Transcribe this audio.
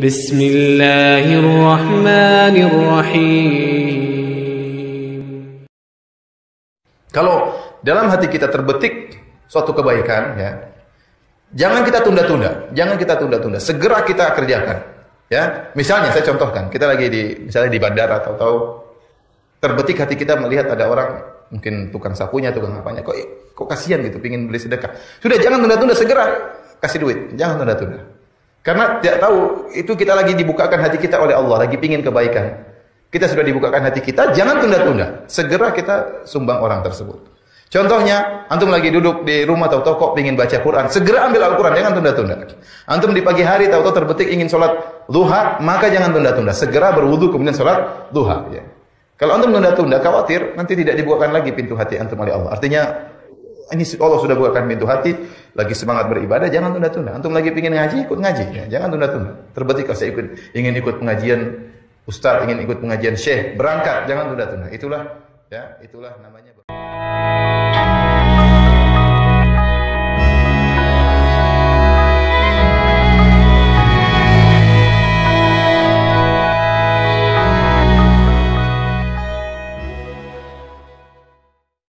بسم الله الرحمن الرحيم Kalau dalam hati kita terbetik suatu kebaikan, ya, jangan kita tunda-tunda, jangan kita tunda-tunda, segera kita kerjakan. Ya, misalnya saya contohkan, kita lagi di misalnya di bandara atau tahu terbetik hati kita melihat ada orang mungkin tukang sapunya, tukang apanya, kok kok kasihan gitu, pingin beli sedekah. Sudah jangan tunda-tunda, segera kasih duit, jangan tunda-tunda. Karena tidak tahu itu kita lagi dibukakan hati kita oleh Allah, lagi pingin kebaikan. Kita sudah dibukakan hati kita, jangan tunda-tunda. Segera kita sumbang orang tersebut. Contohnya, antum lagi duduk di rumah atau toko ingin baca Quran, segera ambil Al-Quran, jangan tunda-tunda. Antum di pagi hari tahu-tahu terbetik ingin sholat duha, maka jangan tunda-tunda. Segera berwudu kemudian sholat duha. Ya. Kalau antum tunda-tunda, khawatir nanti tidak dibukakan lagi pintu hati antum oleh Allah. Artinya ini Allah sudah bukakan pintu hati, lagi semangat beribadah, jangan tunda-tunda. Antum lagi ingin ngaji, ikut ngaji, ya. jangan tunda-tunda. Terbetik kalau saya ikut, ingin ikut pengajian Ustaz, ingin ikut pengajian Syekh, berangkat, jangan tunda-tunda. Itulah, ya, itulah namanya.